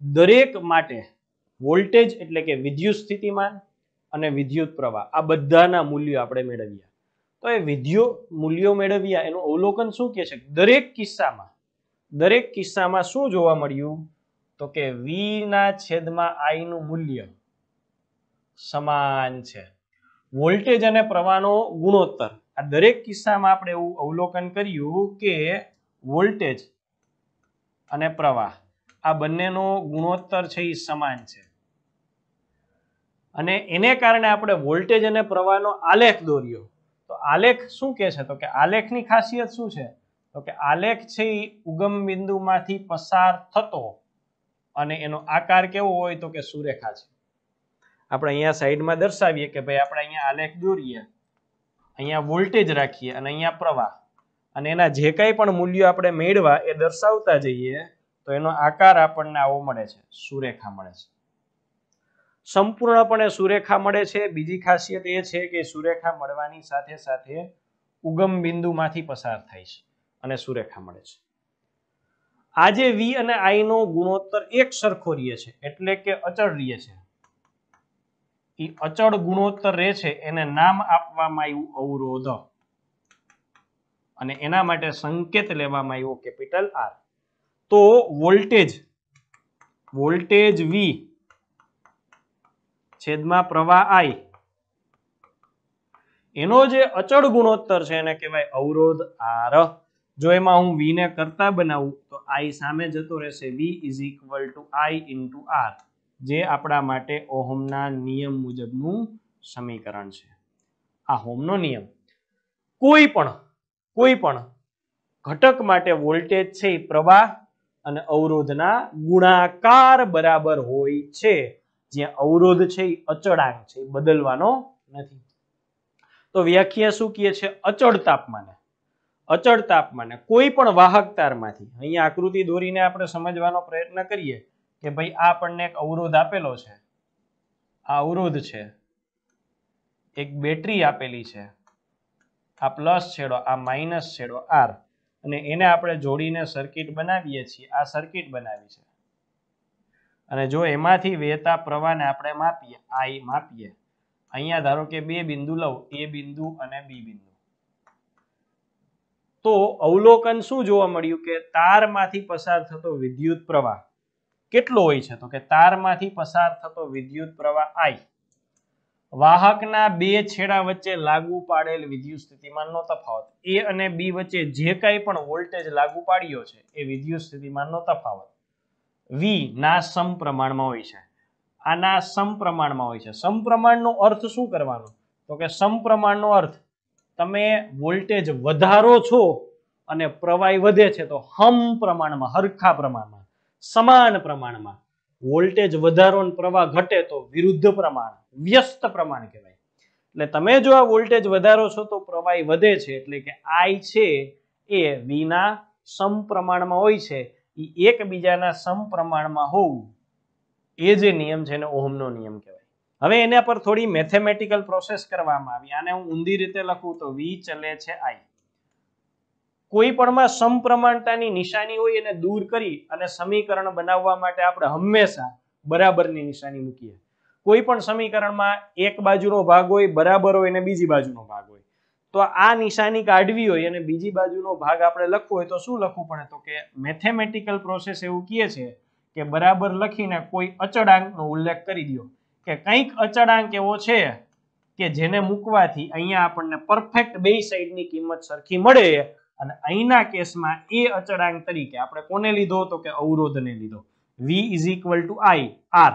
દરેક માટે વોલ્ટેજ એટલે કે વિદ્યુત સ્થિતિમાન અને વિદ્યુત પ્રવાહ, આ બધાના મૂલ્યો આપણે મેળવ્યા. તો એ વિદ્યુ, મૂલ્યો મેળવ્યા, એનું અવલોકન શું કહે છે? દરેક કિસ્સામાં દરેક કિસ્સામાં શું જોવા મળ્યું? તો કે વીના છેદમાં આઈનું મૂલ્ય સમાન છે. વોલ્ટેજ અને પ્રવાહનો ગુણોત્તર. આ દરેક કિસ્સામાં આપણે એવું અવલોકન કર્યું કે વોલ્ટેજ અને પ્રવાહ આ બંનેનો ગુણોત્તર છે એ સમાન છે. અને એને કારણે આપણે વોલ્ટેજ અને પ્રવાહનો આલેખ દોર્યો. તો આલેખ શું કહે છે? તો કે આલેખની ખાસિયત શું છે? તો કે આલેખ છે એ ઉગમ બિંદુમાંથી પસાર થતો અને એનો આકાર કેવો હોય તો કે સુરેખા છે. આપણે અહીંયા સાઈડમાં દર્શાવીએ કે ભાઈ આપણે અહીંયા આલેખ દોરીએ, અહીંયા વોલ્ટેજ રાખીએ અને અહીંયા પ્રવાહ. અને એના જે કંઈ પણ મૂલ્યો આપણે મેળવા એ દર્શાવતા જઈએ તો એનો આકાર આપણને આવો મળે છે, સુરેખા મળે છે. સંપૂર્ણપણે સુરેખા મળે છે. બીજી ખાસિયત એ છે કે સુરેખા મળવાની સાથે સાથે ઉગમ બિંદુમાંથી પસાર થાય છે અને સુરેખા મળે છે. આજે વી અને આઈ નો ગુણોત્તર એક સરખો રહે છે, એટલે કે અચળ રહે છે. એ અચળ ગુણોત્તર રહે છે, એને નામ આપવામાં આવ્યું અવરોધ. અને એના માટે સંકેત લેવામાં આવ્યો કેપિટલ આર તો વોલ્ટેજ વોલ્ટેજ વી છેદમાં પ્રવાહ આઈ એનો જે અચળ ગુણોત્તર છે એને કહેવાય અવરોધ આર જો એમાં હું વી ને કરતા બનાવું, તો આઈ સામે જતો રહેશે. V is equal to I into R જે આપણા માટે ઓહમના નિયમ મુજબનું સમીકરણ છે. આ હોમનો નિયમ. કોઈ પણ કોઈ પણ ઘટક માટે વોલ્ટેજ છે પ્રવાહ અને અવરોધના ગુણાકાર બરાબર હોય છે. જ્યાં અવરોધ છે એ અચળાંક છે બદલવાનો નથી. તો વ્યાખ્યા શું કહે છે? અચળ તાપમાને. અચળ તાપમાને. કોઈ પણ વાહક તારમાંથી. અહીંયા આકૃતિ દોરીને આપણે સમજવાનો પ્રયત્ન કરીએ કે ભાઈ આ આપણને એક અવરોધ આપેલો છે. આ અવરોધ છે. એક બેટરી આપેલી છે. આ પ્લસ છેડો, આ માઇનસ છેડો, આર. અને એને આપણે જોડીને સર્કિટ બનાવીએ છીએ. આ સર્કિટ બનાવી છે. અને જો એમાંથી વહેતા પ્રવાહને આપણે માપીએ આઈ માપીએ. અહીંયા ધારો કે બે બિંદુ લઉં, એ બિંદુ અને બી બિંદુ. તો અવલોકન શું જોવા મળ્યું કે તારમાંથી પસાર થતો વિદ્યુત પ્રવાહ કેટલો હોય છે? તો કે તારમાંથી પસાર થતો વિદ્યુત પ્રવાહ આઈ. વાહકના બે છેડા વચ્ચે લાગુ પાડેલ વિદ્યુત સ્થિતિમાનનો તફાવત. એ અને બી વચ્ચે જે કાંઈ પણ વોલ્ટેજ લાગુ પાડ્યો છે, એ વિદ્યુત સ્થિતિમાનનો તફાવત. વી ના સમપ્રમાણમાં હોય છે. આના સમપ્રમાણમાં હોય છે. સમપ્રમાણનો અર્થ શું કરવાનો? તો કે સમપ્રમાણનો અર્થ, તમે વોલ્ટેજ વધારો છો અને પ્રવાહી વધે છે, તો હમ પ્રમાણમાં, હરખા પ્રમાણમાં, સમાન પ્રમાણમાં. વોલ્ટેજ વધારો પ્રવાહ ઘટે તો વિરુદ્ધ પ્રમાણ, વ્યસ્ત પ્રમાણ કહેવાય. એટલે તમે જો આ વોલ્ટેજ વધારો છો તો પ્રવાહી વધે છે, એટલે કે આઈ છે એ વીના સમપ્રમાણમાં હોય છે. એ એકબીજાના સમપ્રમાણમાં હોવું. એ જે નિયમ છે એને ઓહમનો નિયમ કહેવાય. હવે એના પર થોડી મેથેમેટિકલ પ્રોસેસ કરવામાં આવી. આને હું ઊંધી રીતે લખું તો વી ચલે છે આઈ કોઈ પણમાં સમપ્રમાણતાની નિશાની હોય એને દૂર કરી અને સમીકરણ બનાવવા માટે આપણે હંમેશા બરાબરની નિશાની મૂકીએ. કોઈ પણ સમીકરણમાં એક બાજુનો ભાગ હોય, બરાબર હોય અને બીજી બાજુનો ભાગ હોય. તો આ નિશાની કાઢવી હોય અને બીજી બાજુનો ભાગ આપણે લખવો હોય તો શું લખવું પડે? તો કે મેથેમેટિકલ પ્રોસેસ એવું કહે છે કે બરાબર લખીને કોઈ અચળાંકનો ઉલ્લેખ કરી દો. કે કંઈક અચળાંક એવો છે કે જેને મૂકવાથી અહીંયા આપણને પરફેક્ટ બે સાઈડની કિંમત સરખી મળે અને અહીંના કેસમાં એ અચળાંક તરીકે આપણે કોને લીધો તો કે અવરોધને લીધો. V is equal to I R